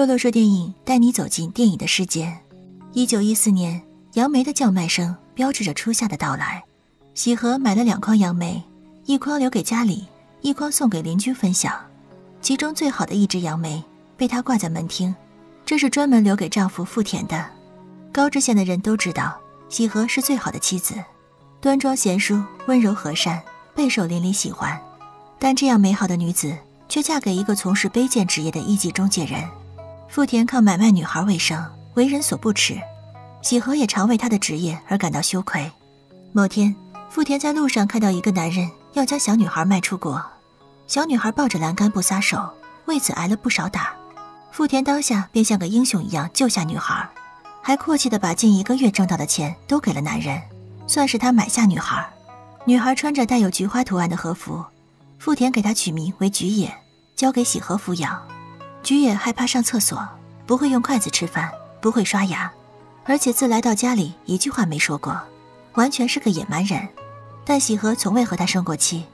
洛洛说电影带你走进电影的世界。一九一四年，杨梅的叫卖声标志着初夏的到来。喜和买了两筐杨梅，一筐留给家里，一筐送给邻居分享。其中最好的一只杨梅被她挂在门厅，这是专门留给丈夫富田的。高知县的人都知道，喜和是最好的妻子，端庄贤淑，温柔和善，备受邻里喜欢。但这样美好的女子，却嫁给一个从事卑贱职业的一级中介人。富田靠买卖女孩为生，为人所不齿。喜和也常为他的职业而感到羞愧。某天，富田在路上看到一个男人要将小女孩卖出国，小女孩抱着栏杆不撒手，为此挨了不少打。富田当下便像个英雄一样救下女孩，还阔气地把近一个月挣到的钱都给了男人，算是他买下女孩。女孩穿着带有菊花图案的和服。富田给她取名为菊野，交给喜和抚养。菊野害怕上厕所，不会用筷子吃饭，不会刷牙，而且自来到家里一句话没说过，完全是个野蛮人。但喜和从未和他生过气，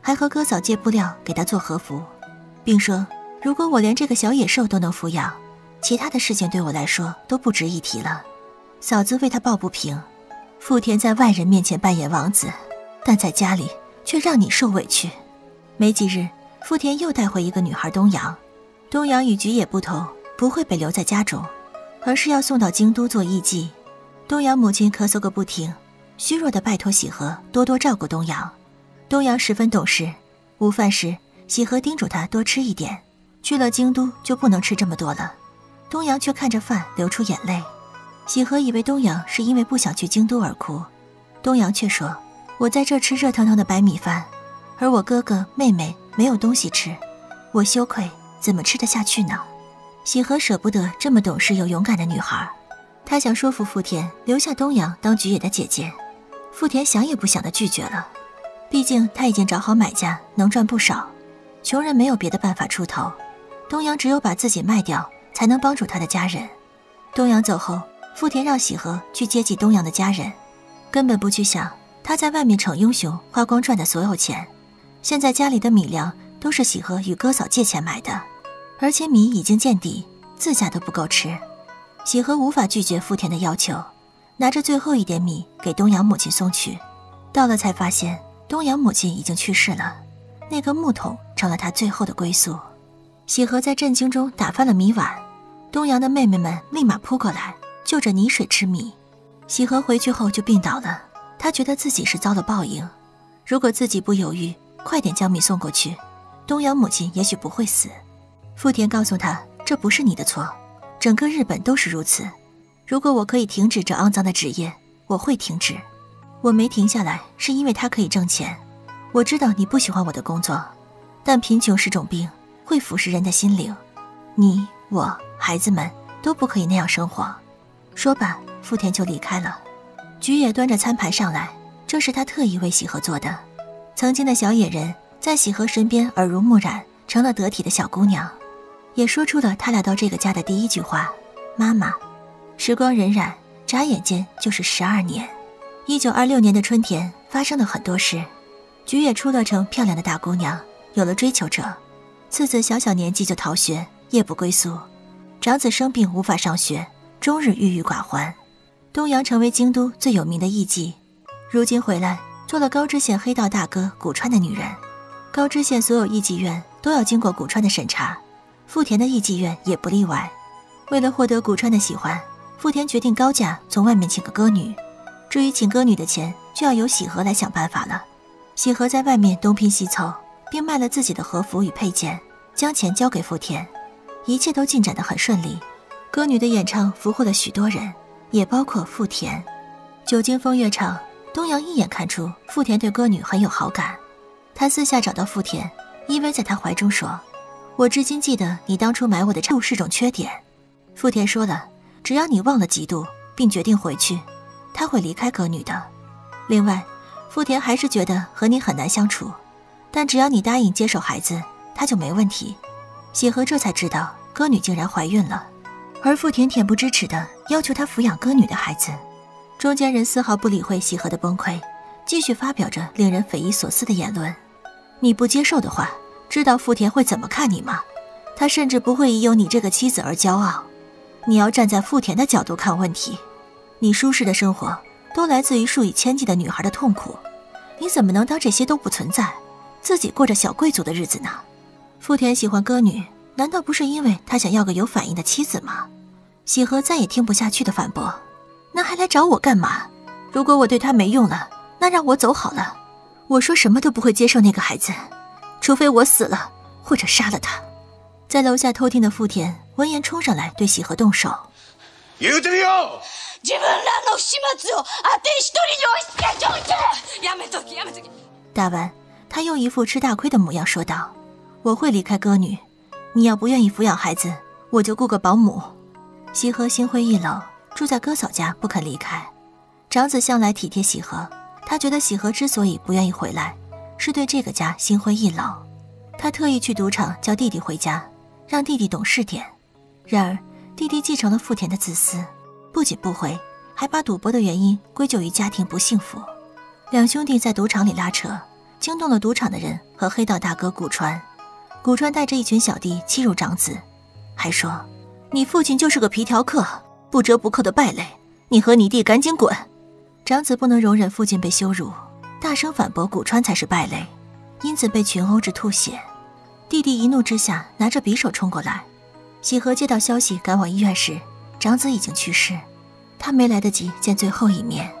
还和哥嫂借布料给他做和服，并说：“如果我连这个小野兽都能抚养，其他的事情对我来说都不值一提了。”嫂子为他抱不平。富田在外人面前扮演王子，但在家里却让你受委屈。没几日，富田又带回一个女孩东阳。东阳与菊野不同，不会被留在家中，而是要送到京都做艺妓。东阳母亲咳嗽个不停，虚弱的拜托喜和多多照顾东阳。东阳十分懂事，午饭时喜和叮嘱他多吃一点，去了京都就不能吃这么多了。东阳却看着饭流出眼泪。喜和以为东阳是因为不想去京都而哭，东阳却说：“我在这吃热腾腾的白米饭。”而我哥哥妹妹没有东西吃，我羞愧，怎么吃得下去呢？喜和舍不得这么懂事又勇敢的女孩，他想说服富田留下东阳当菊野的姐姐，富田想也不想的拒绝了。毕竟他已经找好买家，能赚不少，穷人没有别的办法出头，东阳只有把自己卖掉，才能帮助他的家人。东阳走后，富田让喜和去接济东阳的家人，根本不去想他在外面逞英雄，花光赚的所有钱。现在家里的米粮都是喜和与哥嫂借钱买的，而且米已经见底，自家都不够吃。喜和无法拒绝富田的要求，拿着最后一点米给东阳母亲送去。到了才发现，东阳母亲已经去世了，那个木桶成了他最后的归宿。喜和在震惊中打翻了米碗，东阳的妹妹们立马扑过来，就着泥水吃米。喜和回去后就病倒了，他觉得自己是遭了报应，如果自己不犹豫。快点将米送过去，东阳母亲也许不会死。富田告诉他：“这不是你的错，整个日本都是如此。如果我可以停止这肮脏的职业，我会停止。我没停下来，是因为它可以挣钱。我知道你不喜欢我的工作，但贫穷是种病，会腐蚀人的心灵。你、我、孩子们都不可以那样生活。”说罢，富田就离开了。菊野端着餐盘上来，这是他特意为喜和做的。曾经的小野人，在喜和身边耳濡目染，成了得体的小姑娘，也说出了他俩到这个家的第一句话：“妈妈。”时光荏苒，眨眼间就是十二年。一九二六年的春天，发生了很多事。菊野出落成漂亮的大姑娘，有了追求者。次子小小年纪就逃学，夜不归宿。长子生病无法上学，终日郁郁寡欢。东阳成为京都最有名的艺妓，如今回来。做了高知县黑道大哥古川的女人，高知县所有艺妓院都要经过古川的审查，富田的艺妓院也不例外。为了获得古川的喜欢，富田决定高价从外面请个歌女。至于请歌女的钱，就要由喜和来想办法了。喜和在外面东拼西凑，并卖了自己的和服与配件，将钱交给富田。一切都进展得很顺利。歌女的演唱俘获了许多人，也包括富田。久经风月场。东阳一眼看出富田对歌女很有好感，他私下找到富田，依偎在他怀中说：“我至今记得你当初买我的车是种缺点。”富田说了：“只要你忘了嫉妒，并决定回去，他会离开歌女的。另外，富田还是觉得和你很难相处，但只要你答应接受孩子，他就没问题。”喜和这才知道歌女竟然怀孕了，而富田恬不知耻的要求他抚养歌女的孩子。中间人丝毫不理会喜和的崩溃，继续发表着令人匪夷所思的言论。你不接受的话，知道富田会怎么看你吗？他甚至不会以有你这个妻子而骄傲。你要站在富田的角度看问题，你舒适的生活都来自于数以千计的女孩的痛苦，你怎么能当这些都不存在，自己过着小贵族的日子呢？富田喜欢歌女，难道不是因为他想要个有反应的妻子吗？喜和再也听不下去的反驳：“那还来找我干嘛？如果我对他没用了，那让我走好了。我说什么都不会接受那个孩子，除非我死了或者杀了他。”在楼下偷听的富田闻言冲上来对喜和动手。打完，他用一副吃大亏的模样说道：“我会离开歌女，你要不愿意抚养孩子，我就雇个保姆。”喜和心灰意冷，住在哥嫂家不肯离开。长子向来体贴喜和，他觉得喜和之所以不愿意回来，是对这个家心灰意冷。他特意去赌场叫弟弟回家，让弟弟懂事点。然而弟弟继承了富田的自私，不仅不回，还把赌博的原因归咎于家庭不幸福。两兄弟在赌场里拉扯，惊动了赌场的人和黑道大哥古川。古川带着一群小弟欺辱长子，还说。你父亲就是个皮条客，不折不扣的败类。你和你弟赶紧滚！长子不能容忍父亲被羞辱，大声反驳古川才是败类，因此被群殴至吐血。弟弟一怒之下拿着匕首冲过来。喜和接到消息赶往医院时，长子已经去世，他没来得及见最后一面。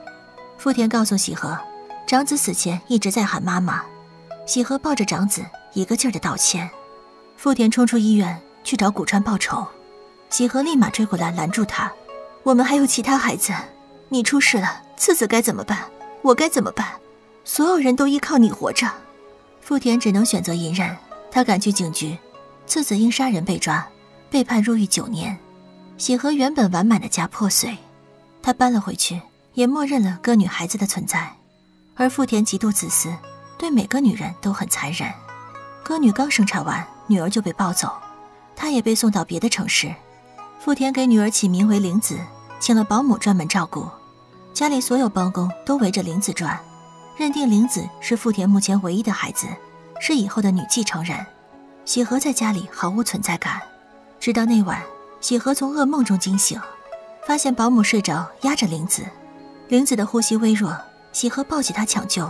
富田告诉喜和，长子死前一直在喊妈妈。喜和抱着长子一个劲儿的道歉。富田冲出医院去找古川报仇。喜和立马追过来拦住他：“我们还有其他孩子，你出事了，次子该怎么办？我该怎么办？所有人都依靠你活着。”富田只能选择隐忍。他赶去警局，次子因杀人被抓，被判入狱九年。喜和原本完满的家破碎，他搬了回去，也默认了歌女孩子的存在。而富田极度自私，对每个女人都很残忍。歌女刚生产完，女儿就被抱走，她也被送到别的城市。富田给女儿起名为玲子，请了保姆专门照顾，家里所有帮工都围着玲子转，认定玲子是富田目前唯一的孩子，是以后的女继承人。喜和在家里毫无存在感，直到那晚，喜和从噩梦中惊醒，发现保姆睡着压着玲子，玲子的呼吸微弱，喜和抱起她抢救。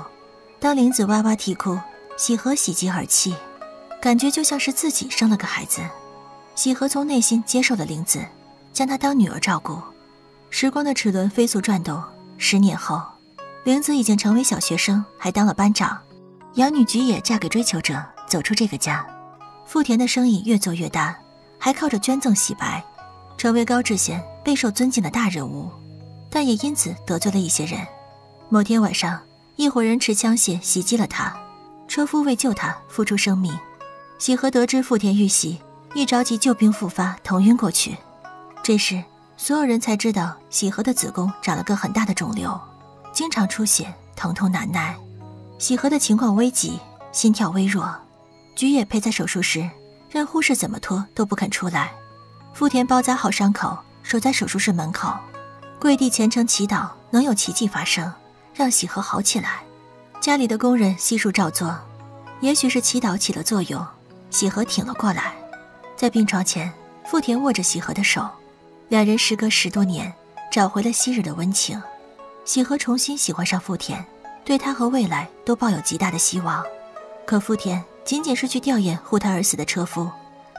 当玲子哇哇啼哭，喜和喜极而泣，感觉就像是自己生了个孩子。喜和从内心接受了玲子，将她当女儿照顾。时光的齿轮飞速转动，十年后，玲子已经成为小学生，还当了班长。养女菊野嫁给追求者，走出这个家。富田的生意越做越大，还靠着捐赠洗白，成为高志贤备受尊敬的大人物。但也因此得罪了一些人。某天晚上，一伙人持枪械袭击了他，车夫为救他付出生命。喜和得知富田遇袭。一着急，旧病复发，头晕过去。这时，所有人才知道喜和的子宫长了个很大的肿瘤，经常出血，疼痛难耐。喜和的情况危急，心跳微弱。菊野陪在手术室，任护士怎么拖都不肯出来。富田包扎好伤口，守在手术室门口，跪地虔诚祈祷，能有奇迹发生，让喜和好起来。家里的工人悉数照做，也许是祈祷起了作用，喜和挺了过来。在病床前，富田握着喜和的手，两人时隔十多年找回了昔日的温情。喜和重新喜欢上富田，对他和未来都抱有极大的希望。可富田仅仅是去吊唁护他而死的车夫，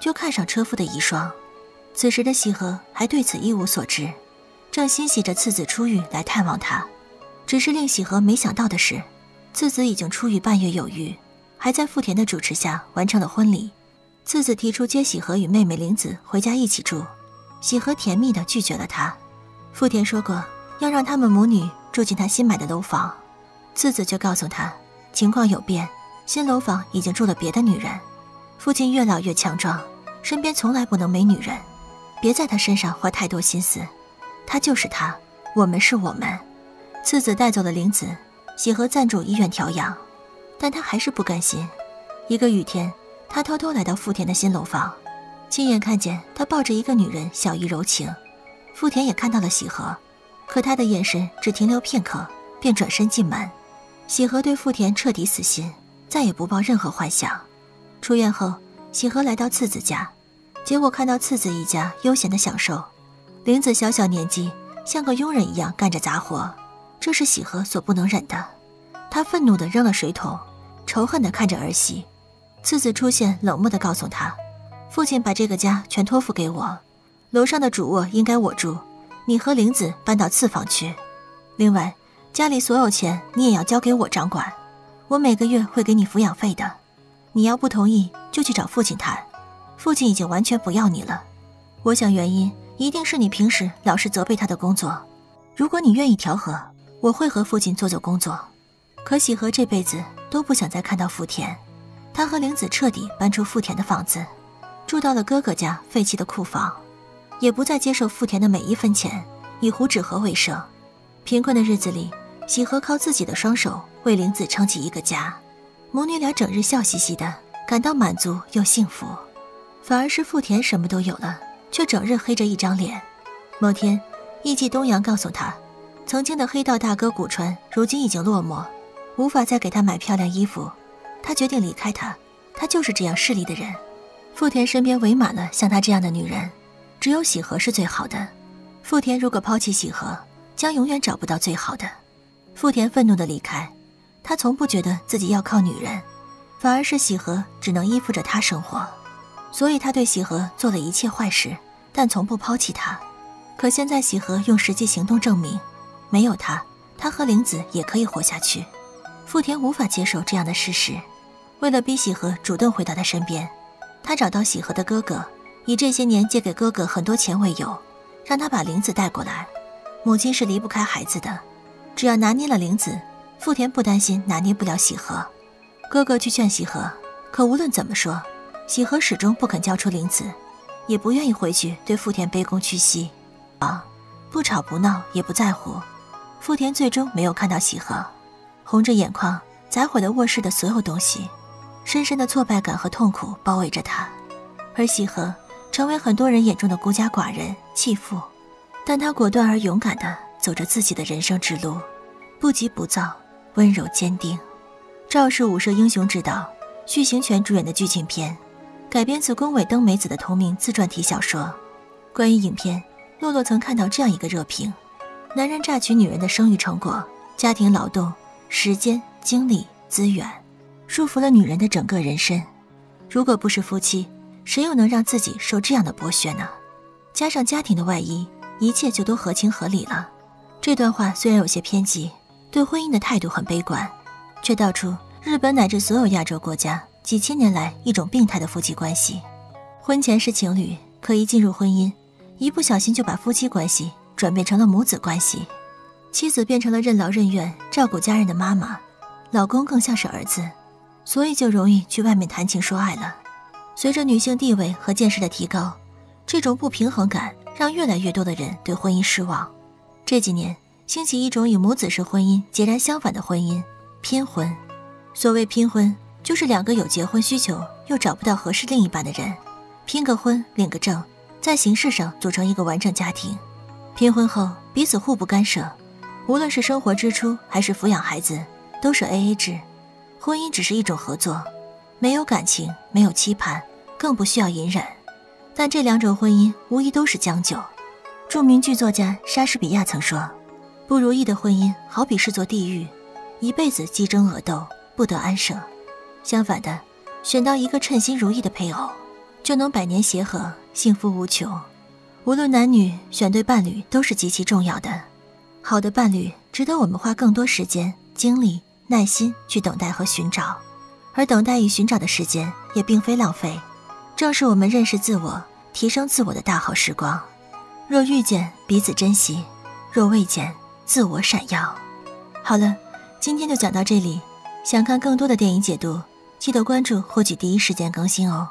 就看上车夫的遗孀。此时的喜和还对此一无所知，正欣喜着次子出狱来探望他。只是令喜和没想到的是，次子已经出狱半月有余，还在富田的主持下完成了婚礼。次子提出接喜和与妹妹玲子回家一起住，喜和甜蜜地拒绝了他。富田说过要让他们母女住进他新买的楼房，次子却告诉他情况有变，新楼房已经住了别的女人。父亲越老越强壮，身边从来不能没女人，别在他身上花太多心思。他就是他，我们是我们。次子带走了玲子，喜和暂住医院调养，但他还是不甘心。一个雨天。他偷偷来到富田的新楼房，亲眼看见他抱着一个女人小意柔情。富田也看到了喜和，可他的眼神只停留片刻，便转身进门。喜和对富田彻底死心，再也不抱任何幻想。出院后，喜和来到次子家，结果看到次子一家悠闲的享受，玲子小小年纪像个佣人一样干着杂活，这是喜和所不能忍的。他愤怒地扔了水桶，仇恨地看着儿媳。次子出现，冷漠地告诉他：“父亲把这个家全托付给我，楼上的主卧应该我住，你和玲子搬到次房去。另外，家里所有钱你也要交给我掌管，我每个月会给你抚养费的。你要不同意，就去找父亲谈。父亲已经完全不要你了，我想原因一定是你平时老是责备他的工作。如果你愿意调和，我会和父亲做做工作。可喜和这辈子都不想再看到富田。”他和玲子彻底搬出富田的房子，住到了哥哥家废弃的库房，也不再接受富田的每一分钱，以糊纸盒为生。贫困的日子里，喜和靠自己的双手为玲子撑起一个家，母女俩整日笑嘻嘻的，感到满足又幸福。反而是富田什么都有了，却整日黑着一张脸。某天，艺伎东阳告诉他，曾经的黑道大哥古川如今已经落寞，无法再给他买漂亮衣服。他决定离开他，他就是这样势利的人。富田身边围满了像他这样的女人，只有喜和是最好的。富田如果抛弃喜和，将永远找不到最好的。富田愤怒的离开，他从不觉得自己要靠女人，反而是喜和只能依附着他生活，所以他对喜和做了一切坏事，但从不抛弃他。可现在喜和用实际行动证明，没有他，他和玲子也可以活下去。富田无法接受这样的事实。为了逼喜和主动回到他身边，他找到喜和的哥哥，以这些年借给哥哥很多钱为由，让他把玲子带过来。母亲是离不开孩子的，只要拿捏了玲子，富田不担心拿捏不了喜和。哥哥去劝喜和，可无论怎么说，喜和始终不肯交出玲子，也不愿意回去对富田卑躬屈膝。啊，不吵不闹也不在乎。富田最终没有看到喜和，红着眼眶砸毁了卧室的所有东西。深深的挫败感和痛苦包围着他，而喜和成为很多人眼中的孤家寡人、弃妇，但他果断而勇敢地走着自己的人生之路，不急不躁，温柔坚定。赵氏武社英雄指导，续行权主演的剧情片，改编自宫尾登美子的同名自传体小说。关于影片，洛洛曾看到这样一个热评：男人榨取女人的生育成果、家庭劳动、时间、精力、资源。束缚了女人的整个人生。如果不是夫妻，谁又能让自己受这样的剥削呢？加上家庭的外衣，一切就都合情合理了。这段话虽然有些偏激，对婚姻的态度很悲观，却道出日本乃至所有亚洲国家几千年来一种病态的夫妻关系：婚前是情侣，可一进入婚姻，一不小心就把夫妻关系转变成了母子关系，妻子变成了任劳任怨照顾家人的妈妈，老公更像是儿子。所以就容易去外面谈情说爱了。随着女性地位和见识的提高，这种不平衡感让越来越多的人对婚姻失望。这几年兴起一种与母子式婚姻截然相反的婚姻——拼婚。所谓拼婚，就是两个有结婚需求又找不到合适另一半的人，拼个婚领个证，在形式上组成一个完整家庭。拼婚后彼此互不干涉，无论是生活支出还是抚养孩子，都是 A A 制。婚姻只是一种合作，没有感情，没有期盼，更不需要隐忍。但这两种婚姻无疑都是将就。著名剧作家莎士比亚曾说：“不如意的婚姻好比是座地狱，一辈子鸡争鹅斗，不得安生。相反的，选到一个称心如意的配偶，就能百年协和，幸福无穷。无论男女，选对伴侣都是极其重要的。好的伴侣值得我们花更多时间、精力。”耐心去等待和寻找，而等待与寻找的时间也并非浪费，正是我们认识自我、提升自我的大好时光。若遇见，彼此珍惜；若未见，自我闪耀。好了，今天就讲到这里。想看更多的电影解读，记得关注，获取第一时间更新哦。